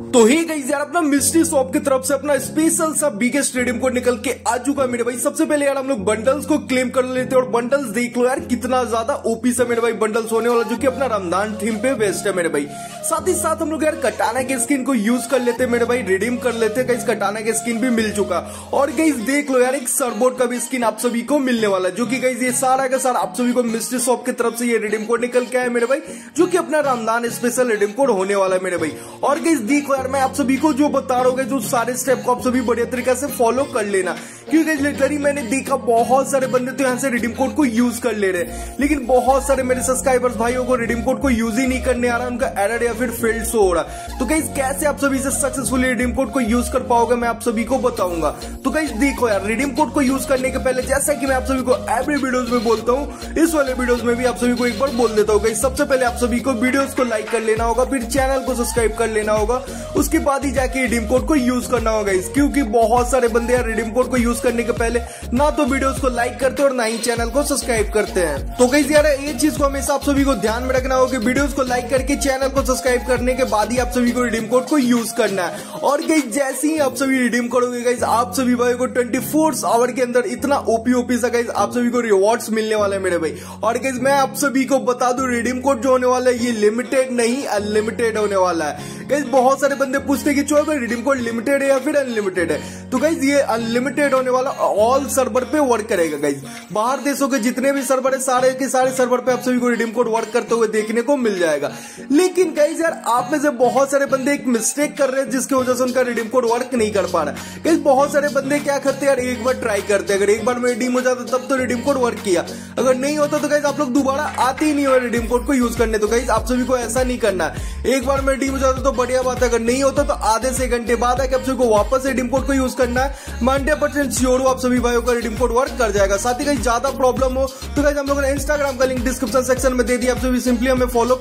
तो ही गई यार, अपना मिस्ट्री शॉप की तरफ़ से अपना स्पेशल सा बीके स्टेडियम को निकल के आ चुका मेरे भाई। सबसे पहले यार, हम लोग बंडल्स को क्लेम कर लेते हैं और बंडल्स देख लो यार, कितना ज़्यादा ओपी से मेरे भाई बंडल्स होने वाला जो कि अपना रमज़ान थीम पे बेस्ट है मेरे भाई। साथ ही साथ हम लोग यार कटाना के स्किन को यूज़ कर लेते, मेरे भाई रिडीम कर लेते हैं कहीं कटाना के स्किन भी मिल चुका। और कहीं देख लो यार, एक सरबोर्ड का भी स्किन आप सभी को मिलने वाला है, जो कि ये सारा का सारा आप सभी को मिस्ट्री शॉप की तरफ़ से ये रिडीम कोड निकल के आया मेरे भाई, जो कि अपना रमज़ान स्पेशल रिडीम कोड होने वाला है, मेरे भाई। और कहीं देखो यार, मैं आप सभी को जो बता रहा हूँ जो सारे स्टेप को आप सभी बढ़िया तरीके से फॉलो कर लेना। क्योंकि लिटरली मैंने देखा बहुत सारे बंदे तो यहाँ से रिडीम कोड को यूज़ कर ले रहे लेकिन बहुत सारे मेरे सब्सक्राइबर्स भाइयों, को रिडीम कोड को यूज़ ही नहीं करने आ रहा उनका एरर या फिर फेल्ड शो हो रहा है। तो कहीं कैसे आप सभी से सक्सेसफुली रिडीम कोड को यूज़ कर पाओगे, मैं आप सभी को बताऊँगा। तो कहीं देखो यार रिडीम कोड को यूज़ करने के पहले, जैसा कि मैं आप सभी को एवरी वीडियोस में बोलता हूँ, इस वाले वीडियोस में भी आप सभी को एक बार बोल देता हूँ सबसे पहले आप सभी को वीडियोस को लाइक कर लेना होगा, फिर चैनल को सब्सक्राइब कर लेना होगा, उसके बाद ही जाके रिडीम कोड को यूज़ करना होगा इस क्योंकि बहुत सारे बंदे यार रिडीम कोड को यूज़ करने के पहले ना तो वीडियोस को लाइक करते और ना ही चैनल को सब्सक्राइब करते हैं। तो कई यार, ये चीज़ को हमेशा आप सभी को ध्यान में रखना होगा वीडियोस को लाइक करके चैनल को सब्सक्राइब करने के बाद ही आप सभी को रिडीम कोड को यूज़ करना है। और गई जैसे ही आप सभी रिडीम करोगे गाइज़ आप सभी भाई को ट्वेंटी आवर के अंदर इतना ओपी ओपी सा गाइज़ आप सभी को रिवॉर्ड्स मिलने वाले हैं मेरे भाई। और गाइज़ मैं आप सभी को बता दू रिडीम कोड जो होने वाला है, ये लिमिटेड नहीं अनलिमिटेड होने वाला है। गाइज़ बहुत सारे बंदे पूछते कि चलो भाई रिडीम कोड लिमिटेड है या फिर अनलिमिटेड है? तो गाइज़ ये अनलिमिटेड होने वाला ऑल सर्वर पे वर्क करेगा गाइज़ बाहर देशों के जितने भी सर्वर है, सारे के सारे सर्वर पे आप सभी को रिडीम कोड वर्क करते हुए देखने को मिल जाएगा. लेकिन गाइज़ यार, आप में से बहुत सारे बंदे एक मिस्टेक कर रहे हैं जिसकी वजह से उनका रिडीम कोड वर्क नहीं कर पा रहा है. गाइज़ बहुत सारे बंदे क्या करते यार, एक बार ट्राई करते अगर एक बार में रिडीम हो जाता, तब तो रिडीम कोड वर्क किया. अगर नहीं होता तो गाइज़ आप लोग दोबारा आते ही नहीं हो रिडीम कोड को यूज़ करने. तो गाइज़ आप सभी को ऐसा नहीं करना एक बार में रिडीम हो जाता तो बढ़िया बात अगर नहीं होता तो आधे से घंटे बाद आके आप को वापस रिडीम कोड को यूज़ करना है। हंड्रेड परसेंट श्योर आप सभी भाइयों का रिडीम कोड वर्क कर जाएगा। साथ ही कहीं ज़्यादा प्रॉब्लम हो तो कहीं हम लोगों ने इंस्टाग्राम का लिंक डिस्क्रिप्शन सेक्शन में दे दिया। आप सभी सिंपली हमें फॉलो